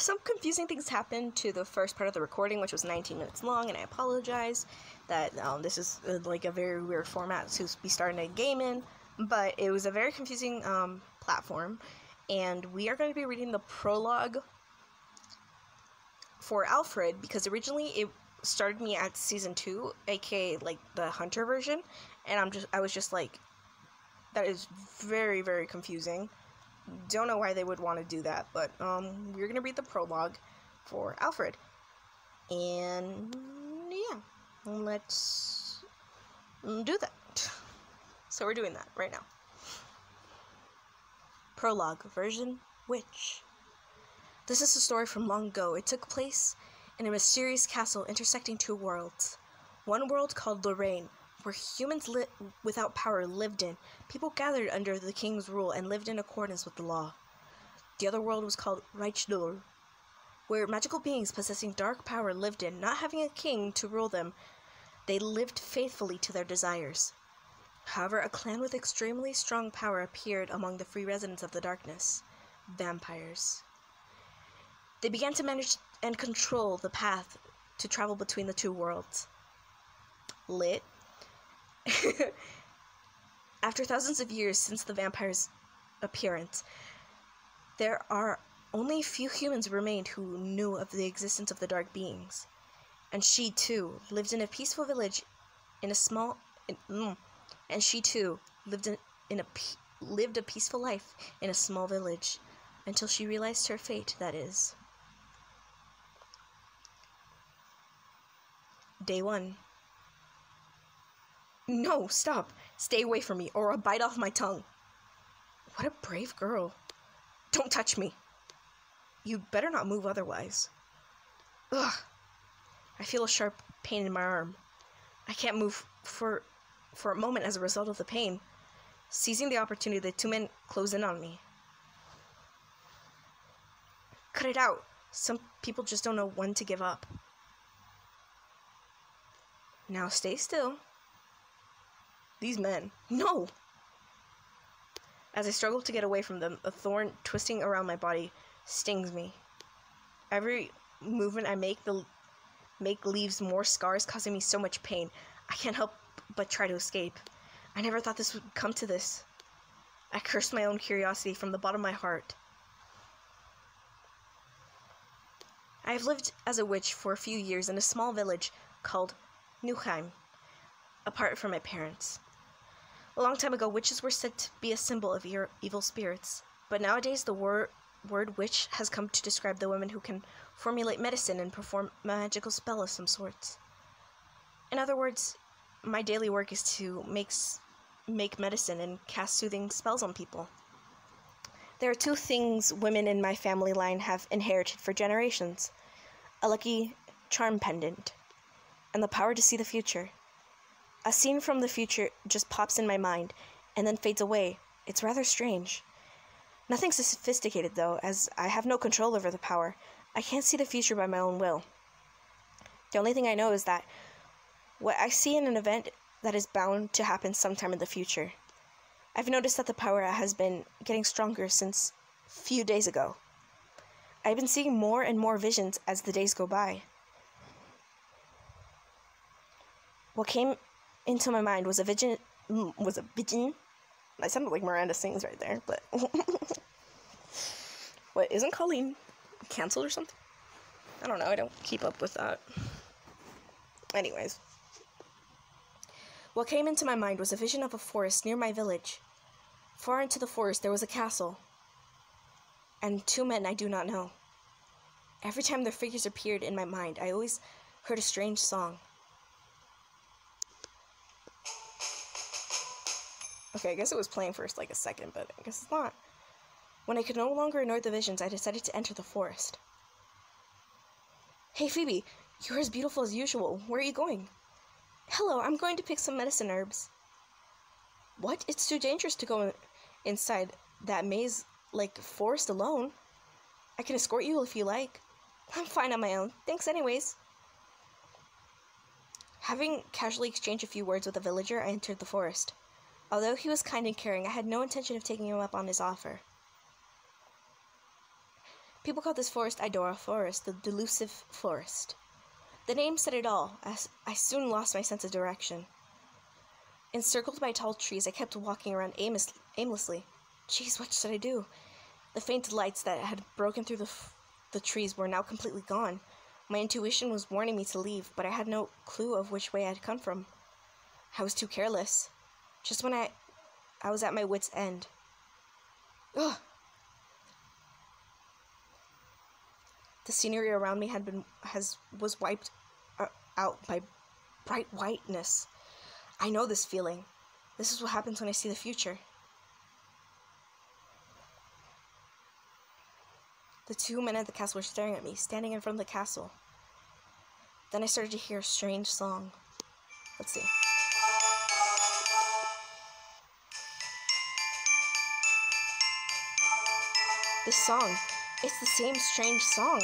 some confusing things happened to the first part of the recording, which was 19 minutes long, and I apologize that um, this is uh, like a very weird format to be starting a game in, but it was a very confusing um, platform, and we are going to be reading the prologue for Alfred because originally it started me at season two, aka like the Hunter version, and I'm just I was just like, that is very very confusing. Don't know why they would want to do that, but um, we're gonna read the prologue for Alfred, and yeah, let's do that. So we're doing that right now. Prologue version Witch. This is a story from long ago. It took place in a mysterious castle intersecting two worlds. One world called Lorraine, where humans li- without power lived in. People gathered under the king's rule and lived in accordance with the law. The other world was called Reichdor, where magical beings possessing dark power lived in, not having a king to rule them. They lived faithfully to their desires. However, a clan with extremely strong power appeared among the free residents of the darkness vampires. They began to manage and control the path to travel between the two worlds. Lit. After thousands of years since the vampire's appearance, there are only few humans remained who knew of the existence of the dark beings. And she, too, lived in a peaceful village in a small. In, mm, and she, too, lived in, in a lived a peaceful life in a small village until she realized her fate, that is. Day one. No, stop. Stay away from me, or I'll bite off my tongue. What a brave girl. Don't touch me. You'd better not move otherwise. Ugh. I feel a sharp pain in my arm. I can't move for for a moment as a result of the pain. Seizing the opportunity, the two men close in on me. Cut it out. Some people just don't know when to give up. Now stay still. These men. No! As I struggle to get away from them, a thorn twisting around my body stings me. Every movement I make the make leaves more scars causing me so much pain. I can't help but try to escape. I never thought this would come to this. I curse my own curiosity from the bottom of my heart. I have lived as a witch for a few years in a small village called Newheim, apart from my parents. A long time ago, witches were said to be a symbol of evil spirits, but nowadays the wor- word witch has come to describe the women who can formulate medicine and perform magical spell of some sorts. In other words, my daily work is to make make medicine and cast soothing spells on people. There are two things women in my family line have inherited for generations a lucky charm pendant and the power to see the future. A scene from the future just pops in my mind and then fades away. It's rather strange. Nothing sophisticated, though, as I have no control over the power. I can't see the future by my own will. The only thing I know is that what I see in an event that is bound to happen sometime in the future. I've noticed that the power has been getting stronger since a few days ago. I've been seeing more and more visions as the days go by. What came into my mind was a vision. Was a vision. I sounded like Miranda sings right there, but what isn't Colleen canceled or something? I don't know. I don't keep up with that. Anyways, what came into my mind was a vision of a forest near my village. Far into the forest, there was a castle, and two men I do not know. Every time their figures appeared in my mind, I always heard a strange song. Okay, I guess it was playing for like a second, but I guess it's not. When I could no longer ignore the visions, I decided to enter the forest. Hey Phoebe, you're as beautiful as usual. Where are you going? Hello, I'm going to pick some medicine herbs. What? It's too dangerous to go in- inside that maze like forest alone. I can escort you if you like. I'm fine on my own. Thanks, anyways. Having casually exchanged a few words with a villager, I entered the forest. Although he was kind and caring, I had no intention of taking him up on his offer. People call this forest Idora Forest, the delusive forest. The name said it all, as I soon lost my sense of direction. Encircled by tall trees, I kept walking around aimless- aimlessly. Jeez, what should I do? The faint lights that had broken through the, f- the trees were now completely gone. My intuition was warning me to leave, but I had no clue of which way I had come from. I was too careless. Just when I, I was at my wits' end. Ugh. The scenery around me had been has was wiped uh, out by bright whiteness. I know this feeling. This is what happens when I see the future. The two men at the castle were staring at me, standing in front of the castle. Then I started to hear a strange song. Let's see. This song, it's the same strange song.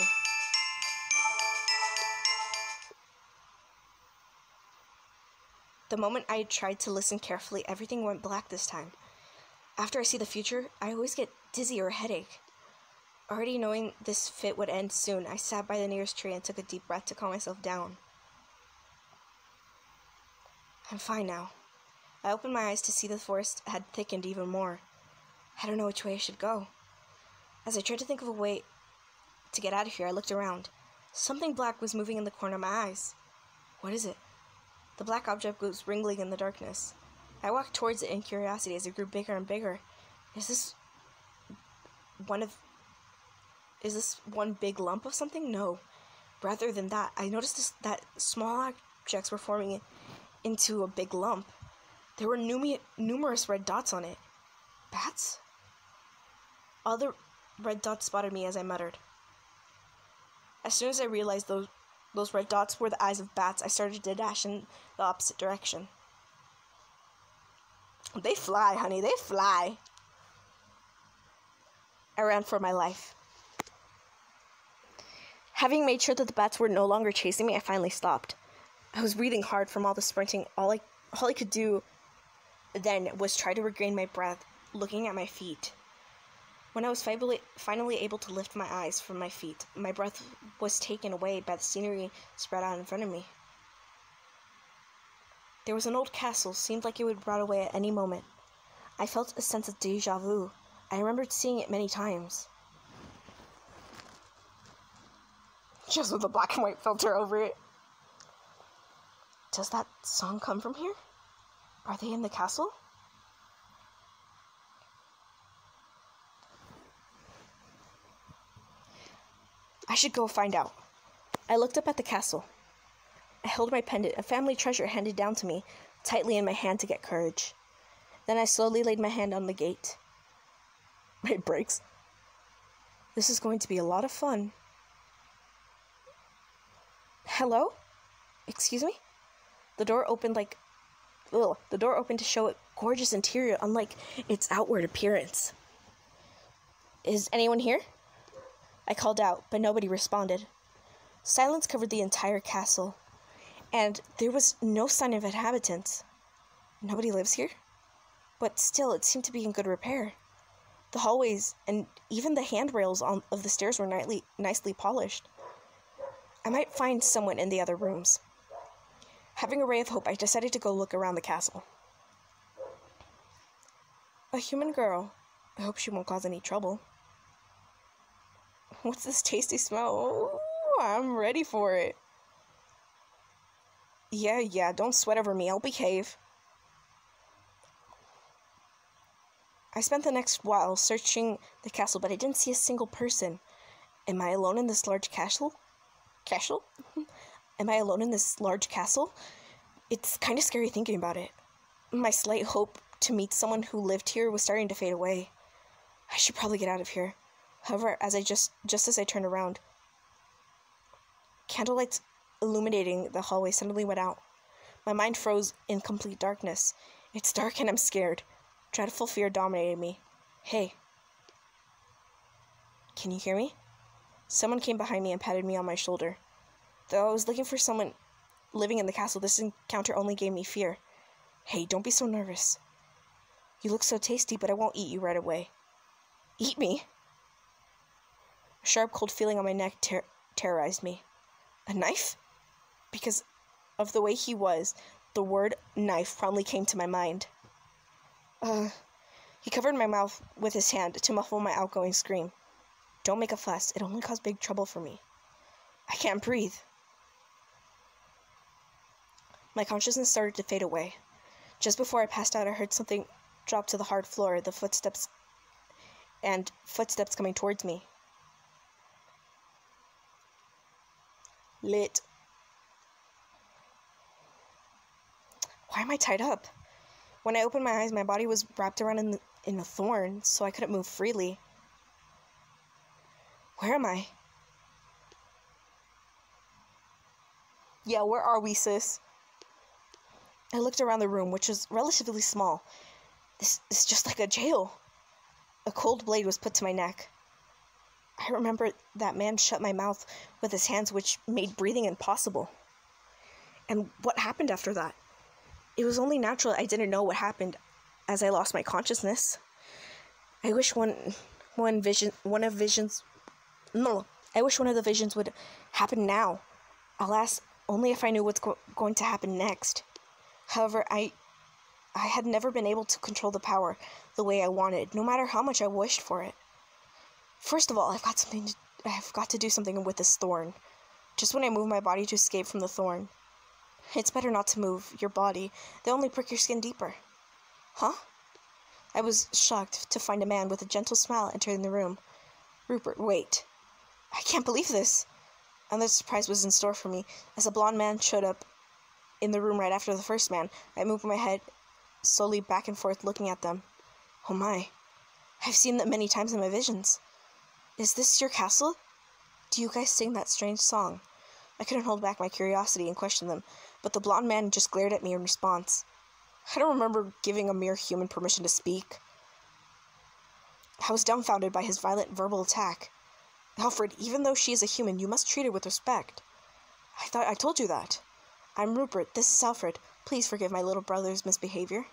The moment I tried to listen carefully, everything went black this time. After I see the future, I always get dizzy or a headache. Already knowing this fit would end soon, I sat by the nearest tree and took a deep breath to calm myself down. I'm fine now. I opened my eyes to see the forest had thickened even more. I don't know which way I should go. As I tried to think of a way to get out of here, I looked around. Something black was moving in the corner of my eyes. What is it? The black object was wriggling in the darkness. I walked towards it in curiosity as it grew bigger and bigger. Is this one of. Is this one big lump of something? No. Rather than that, I noticed this, that small objects were forming into a big lump. There were numerous red dots on it. Bats? Other red dots spotted me as I muttered. As soon as I realized those those red dots were the eyes of bats, I started to dash in the opposite direction. They fly, honey, they fly. I ran for my life. Having made sure that the bats were no longer chasing me, I finally stopped. I was breathing hard from all the sprinting. All I, all I could do then was try to regain my breath, looking at my feet. When I was finally, able to lift my eyes from my feet, my breath was taken away by the scenery spread out in front of me. There was an old castle, seemed like it would rot away at any moment. I felt a sense of deja vu. I remembered seeing it many times. Just with a black and white filter over it. Does that song come from here? Are they in the castle? I should go find out. I looked up at the castle. I held my pendant, a family treasure handed down to me, tightly in my hand to get courage. Then I slowly laid my hand on the gate. It breaks. This is going to be a lot of fun. Hello? Excuse me? The door opened like. Ugh, the door opened to show a gorgeous interior, unlike its outward appearance. Is anyone here? I called out, but nobody responded. Silence covered the entire castle, and there was no sign of inhabitants. Nobody lives here? But still, it seemed to be in good repair. The hallways and even the handrails on, of the stairs were nicely, nicely polished. I might find someone in the other rooms. Having a ray of hope, I decided to go look around the castle. A human girl. I hope she won't cause any trouble. What's this tasty smell? Ooh, I'm ready for it. Yeah, yeah, don't sweat over me. I'll behave. I spent the next while searching the castle, but I didn't see a single person. Am I alone in this large castle? Castle? Am I alone in this large castle? It's kind of scary thinking about it. My slight hope to meet someone who lived here was starting to fade away. I should probably get out of here. However, as I just just as I turned around, candlelights illuminating the hallway suddenly went out. My mind froze in complete darkness. It's dark and I'm scared. Dreadful fear dominated me. Hey. Can you hear me? Someone came behind me and patted me on my shoulder. Though I was looking for someone living in the castle, this encounter only gave me fear. Hey, don't be so nervous. You look so tasty, but I won't eat you right away. Eat me? A sharp, cold feeling on my neck ter- terrorized me. A knife? Because of the way he was, the word knife promptly came to my mind. Uh, he covered my mouth with his hand to muffle my outgoing scream. Don't make a fuss, it only caused big trouble for me. I can't breathe. My consciousness started to fade away. Just before I passed out, I heard something drop to the hard floor, the footsteps and footsteps coming towards me. Lit. Why am I tied up? When I opened my eyes, my body was wrapped around in, the, in a thorn, so I couldn't move freely. Where am I? Yeah, where are we, sis? I looked around the room, which was relatively small. This is just like a jail. A cold blade was put to my neck. I remember that man shut my mouth with his hands, which made breathing impossible. And what happened after that? It was only natural I didn't know what happened as I lost my consciousness. I wish one one vision one of visions no, I wish one of the visions would happen now. Alas, only if I knew what's go- going to happen next. However, I I had never been able to control the power the way I wanted, no matter how much I wished for it. First of all, I've got something to, I've got to do something with this thorn. Just when I move my body to escape from the thorn. It's better not to move your body. They only prick your skin deeper. Huh? I was shocked to find a man with a gentle smile entering the room. Rupert, wait. I can't believe this. Another surprise was in store for me as a blond man showed up in the room right after the first man. I moved my head slowly back and forth, looking at them. Oh my. I've seen them many times in my visions. Is this your castle? Do you guys sing that strange song? I couldn't hold back my curiosity and question them, but the blond man just glared at me in response. I don't remember giving a mere human permission to speak. I was dumbfounded by his violent verbal attack. Alfred, even though she is a human, you must treat her with respect. I thought I told you that. I'm Rupert. This is Alfred. Please forgive my little brother's misbehavior.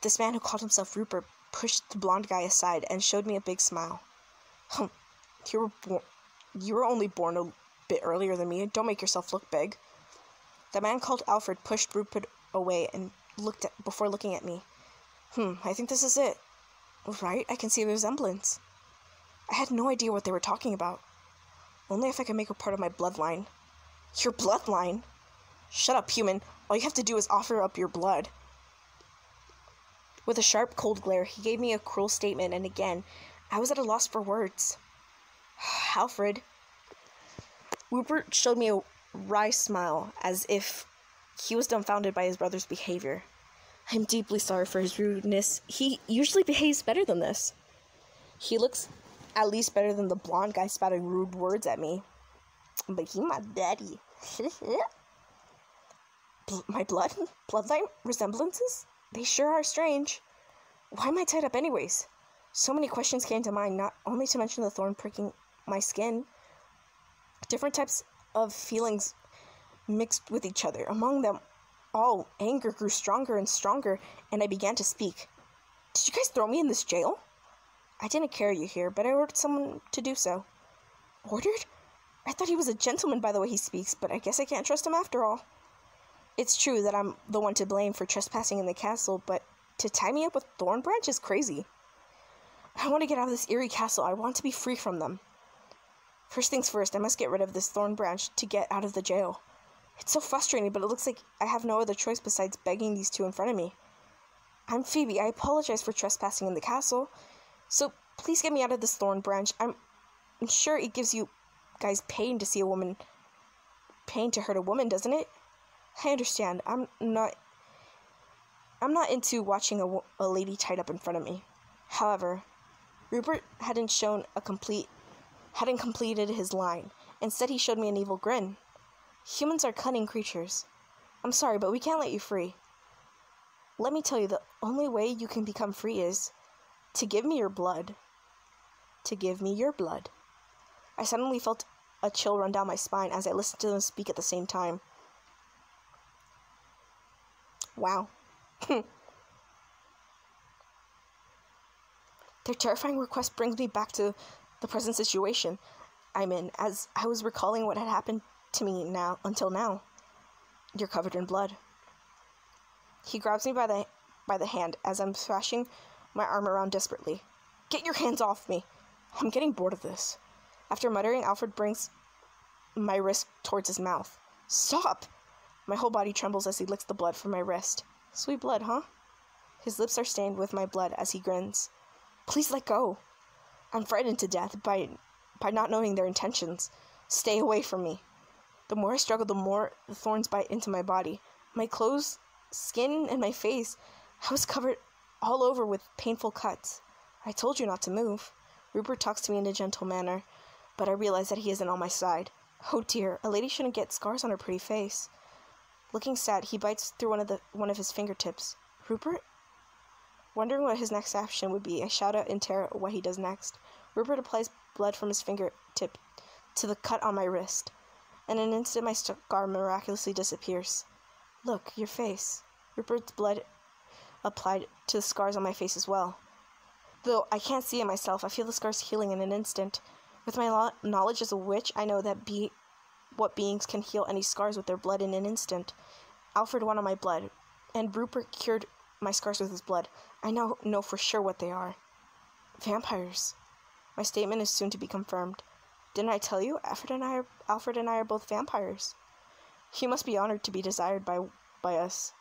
This man who called himself Rupert pushed the blond guy aside and showed me a big smile. You were born. You were only born a bit earlier than me. Don't make yourself look big. The man called Alfred pushed Rupert away and looked at before looking at me. Hmm, I think this is it. Right? I can see the resemblance. I had no idea what they were talking about. Only if I could make her part of my bloodline. Your bloodline? Shut up, human. All you have to do is offer up your blood. With a sharp, cold glare, he gave me a cruel statement, and again, I was at a loss for words. Alfred. Rupert showed me a wry smile, as if he was dumbfounded by his brother's behavior. I'm deeply sorry for his rudeness. He usually behaves better than this. He looks at least better than the blonde guy spouting rude words at me. But he my daddy. my blood? Bloodline resemblances? They sure are strange. Why am I tied up anyways? So many questions came to mind, not only to mention the thorn pricking my skin. Different types of feelings mixed with each other. Among them all, anger grew stronger and stronger, and I began to speak. Did you guys throw me in this jail? I didn't carry you here, but I ordered someone to do so. Ordered? I thought he was a gentleman by the way he speaks, but I guess I can't trust him after all. It's true that I'm the one to blame for trespassing in the castle, but to tie me up with thorn branch is crazy. I want to get out of this eerie castle. I want to be free from them. First things first, I must get rid of this thorn branch to get out of the jail. It's so frustrating, but it looks like I have no other choice besides begging these two in front of me. I'm Phoebe. I apologize for trespassing in the castle. So please get me out of this thorn branch. I'm, I'm sure it gives you guys pain to see a woman. Pain to hurt a woman, doesn't it? I understand. I'm not. I'm not into watching a, a lady tied up in front of me. However, Rupert hadn't shown a complete. hadn't completed his line. Instead, he showed me an evil grin. Humans are cunning creatures. I'm sorry, but we can't let you free. Let me tell you, the only way you can become free is to give me your blood. To give me your blood. I suddenly felt a chill run down my spine as I listened to them speak at the same time. Wow. Their terrifying request brings me back to the present situation I'm in as I was recalling what had happened to me now until now. You're covered in blood. He grabs me by the by the hand as I'm thrashing my arm around desperately. Get your hands off me. I'm getting bored of this. After muttering, Alfred brings my wrist towards his mouth. Stop! My whole body trembles as he licks the blood from my wrist. Sweet blood, huh? His lips are stained with my blood as he grins. Please let go. I'm frightened to death by by not knowing their intentions. Stay away from me. The more I struggle, the more the thorns bite into my body. My clothes, skin, and my face, I was covered all over with painful cuts. I told you not to move. Rupert talks to me in a gentle manner, but I realize that he isn't on my side. Oh dear, a lady shouldn't get scars on her pretty face. Looking sad, he bites through one of the one of his fingertips. Rupert? Wondering what his next action would be, I shout out in terror what he does next. Rupert applies blood from his fingertip to the cut on my wrist. In an instant, my scar miraculously disappears. Look, your face. Rupert's blood applied to the scars on my face as well. Though I can't see it myself, I feel the scars healing in an instant. With my lo- knowledge as a witch, I know that be what beings can heal any scars with their blood in an instant. Alfred wanted my blood, and Rupert cured my scars with his blood. I now know for sure what they are. Vampires. My statement is soon to be confirmed. Didn't I tell you? Alfred and I are, Alfred and I are both vampires. He must be honored to be desired by by us.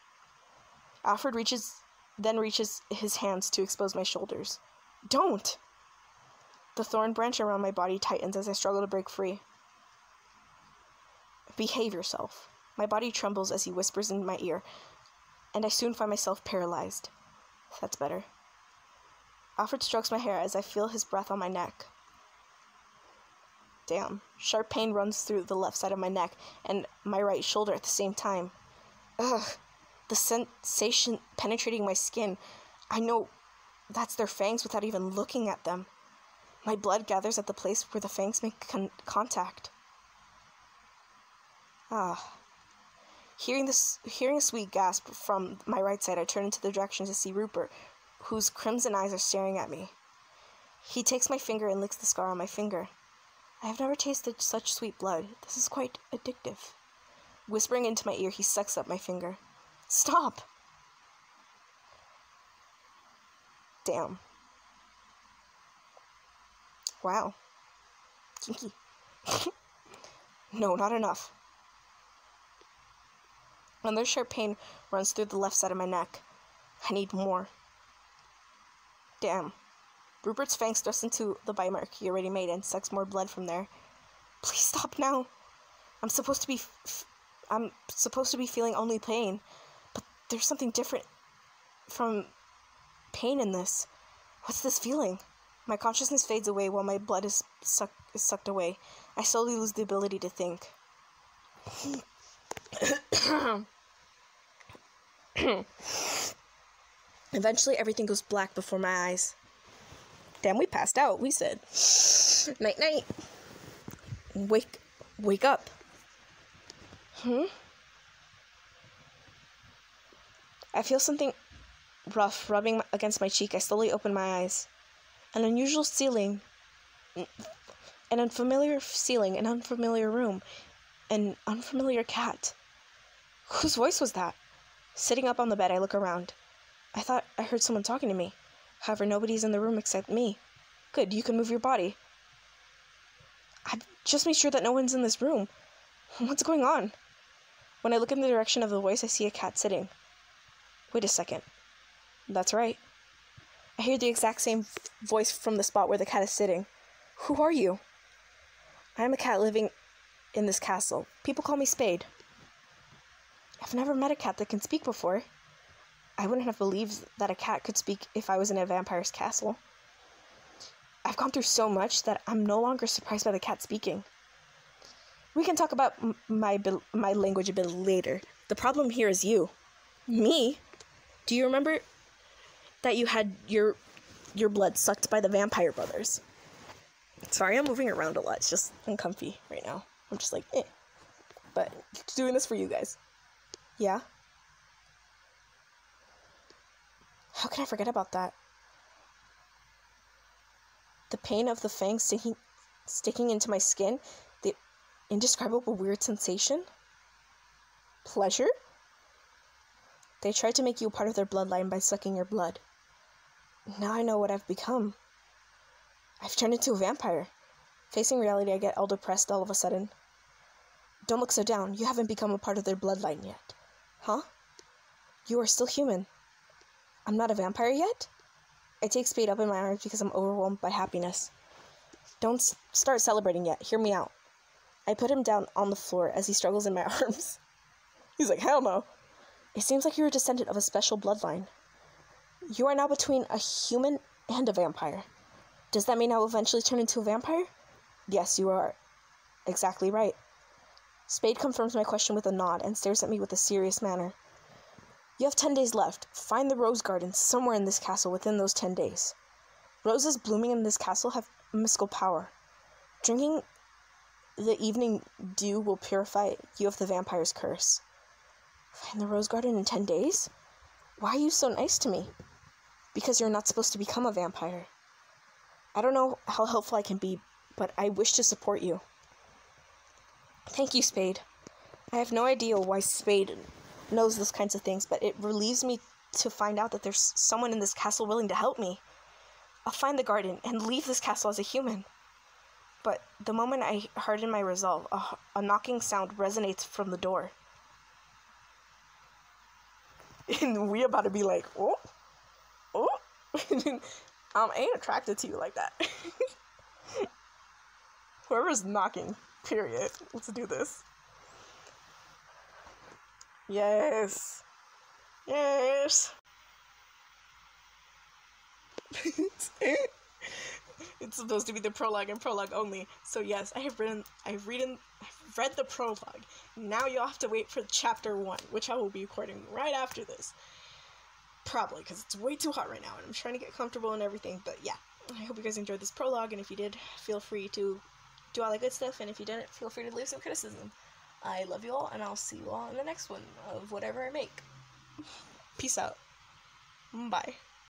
Alfred reaches then reaches his hands to expose my shoulders. Don't. The thorn branch around my body tightens as I struggle to break free. Behave yourself. My body trembles as he whispers in my ear, and I soon find myself paralyzed. That's better. Alfred strokes my hair as I feel his breath on my neck. Damn. Sharp pain runs through the left side of my neck and my right shoulder at the same time. Ugh. The sensation penetrating my skin. I know that's their fangs without even looking at them. My blood gathers at the place where the fangs make con- contact. Ah. Hearing this, hearing a sweet gasp from my right side, I turn into the direction to see Rupert, whose crimson eyes are staring at me. He takes my finger and licks the scar on my finger. I have never tasted such sweet blood. This is quite addictive. Whispering into my ear, he sucks up my finger. Stop! Damn. Wow. Kinky. no, not enough. Another sharp pain runs through the left side of my neck. I need more. Damn. Rupert's fangs thrust into the bite mark he already made and sucks more blood from there. Please stop now. I'm supposed to be. F- I'm supposed to be feeling only pain, but there's something different from pain in this. What's this feeling? My consciousness fades away while my blood is, suck- is sucked away. I slowly lose the ability to think. Eventually, everything goes black before my eyes. Damn, we passed out. We said, night night. Wake, wake up. Hmm? I feel something rough rubbing against my cheek. I slowly open my eyes. An unusual ceiling, an unfamiliar ceiling, an unfamiliar room, an unfamiliar cat. Whose voice was that? Sitting up on the bed, I look around. I thought I heard someone talking to me. However, nobody's in the room except me. Good, you can move your body. I just made sure that no one's in this room. What's going on? When I look in the direction of the voice, I see a cat sitting. Wait a second. That's right. I hear the exact same voice from the spot where the cat is sitting. Who are you? I am a cat living in this castle. People call me Spade. I've never met a cat that can speak before. I wouldn't have believed that a cat could speak if I was in a vampire's castle. I've gone through so much that I'm no longer surprised by the cat speaking. We can talk about my my language a bit later. The problem here is you. Me? Do you remember that you had your your blood sucked by the vampire brothers? Sorry, I'm moving around a lot. It's just uncomfy right now. I'm just like, eh. But doing this for you guys. Yeah? How can I forget about that? The pain of the fangs sticking, sticking into my skin, the indescribable weird sensation. Pleasure? They tried to make you part of their bloodline by sucking your blood. Now I know what I've become. I've turned into a vampire. Facing reality, I get all depressed all of a sudden. Don't look so down. You haven't become a part of their bloodline yet. Huh? You are still human. I'm not a vampire yet? I take Spade up in my arms because I'm overwhelmed by happiness. Don't s- start celebrating yet. Hear me out. I put him down on the floor as he struggles in my arms. He's like, hell no. It seems like you're a descendant of a special bloodline. You are now between a human and a vampire. Does that mean I will eventually turn into a vampire? Yes, you are exactly right. Spade confirms my question with a nod and stares at me with a serious manner. You have 10 days left. Find the rose garden somewhere in this castle within those 10 days. Roses blooming in this castle have mystical power. Drinking the evening dew will purify you of the vampire's curse. Find the rose garden in 10 days? Why are you so nice to me? Because you're not supposed to become a vampire. I don't know how helpful I can be, but I wish to support you. Thank you, Spade. I have no idea why Spade knows those kinds of things, but it relieves me to find out that there's someone in this castle willing to help me. I'll find the garden and leave this castle as a human. But the moment I harden my resolve, a, a knocking sound resonates from the door. And we about to be like, oh, oh, um, I ain't attracted to you like that. Whoever's knocking, period. Let's do this. Yes. Yes. it's supposed to be the prologue and prologue only. So yes, I have written I've written I've read the prologue. Now you'll have to wait for chapter 1, which I will be recording right after this. Probably because it's way too hot right now and I'm trying to get comfortable and everything, but yeah. I hope you guys enjoyed this prologue and if you did, feel free to do all that good stuff and if you didn't, feel free to leave some criticism. I love you all, and I'll see you all in the next one of whatever I make. Peace out. Bye.